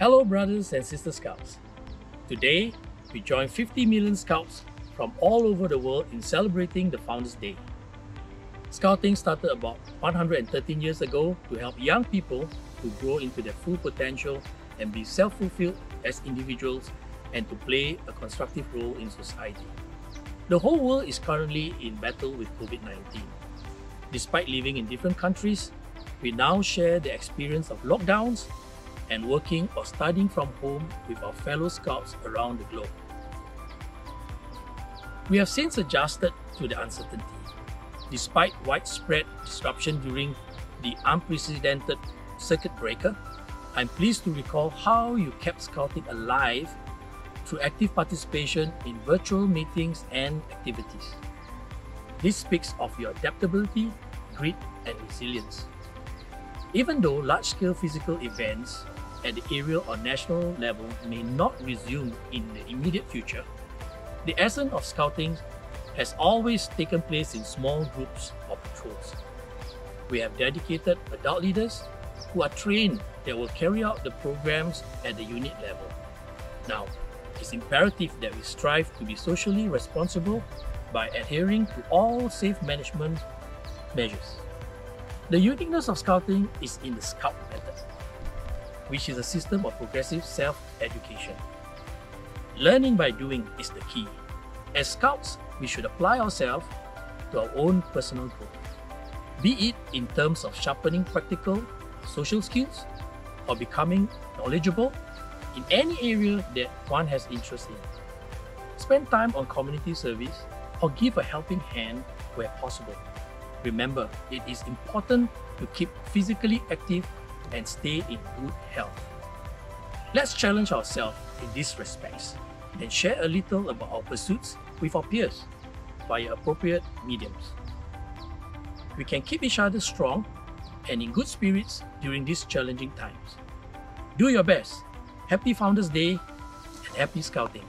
Hello, brothers and sister scouts. Today, we join 50 million scouts from all over the world in celebrating the Founders Day. Scouting started about 113 years ago to help young people to grow into their full potential and be self fulfilled as individuals and to play a constructive role in society. The whole world is currently in battle with COVID 19. Despite living in different countries, we now share the experience of lockdowns and working or studying from home with our fellow scouts around the globe. We have since adjusted to the uncertainty. Despite widespread disruption during the unprecedented circuit breaker, I'm pleased to recall how you kept scouting alive through active participation in virtual meetings and activities. This speaks of your adaptability, grit, and resilience. Even though large scale physical events at the aerial or national level may not resume in the immediate future, the essence of scouting has always taken place in small groups or patrols. We have dedicated adult leaders who are trained that will carry out the programs at the unit level. Now, it's imperative that we strive to be socially responsible by adhering to all safe management measures. The uniqueness of scouting is in the scout method which is a system of progressive self education. Learning by doing is the key. As scouts, we should apply ourselves to our own personal growth, be it in terms of sharpening practical social skills or becoming knowledgeable in any area that one has interest in. Spend time on community service or give a helping hand where possible. Remember, it is important to keep physically active and stay in good health. Let's challenge ourselves in these respects and share a little about our pursuits with our peers via appropriate mediums. We can keep each other strong and in good spirits during these challenging times. Do your best. Happy Founders Day and happy scouting.